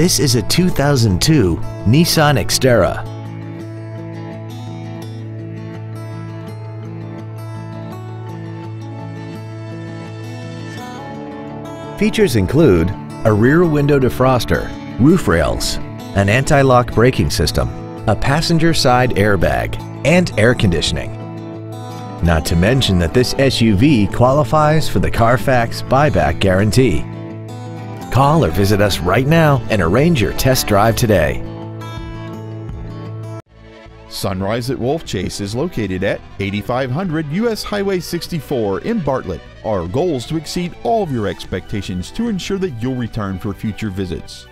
This is a 2002 Nissan Xterra. Features include a rear window defroster, roof rails, an anti-lock braking system, a passenger side airbag, and air conditioning. Not to mention that this SUV qualifies for the Carfax buyback guarantee. Call or visit us right now and arrange your test drive today. Sunrise at Wolfchase is located at 8500 US Highway 64 in Bartlett. Our goal is to exceed all of your expectations to ensure that you'll return for future visits.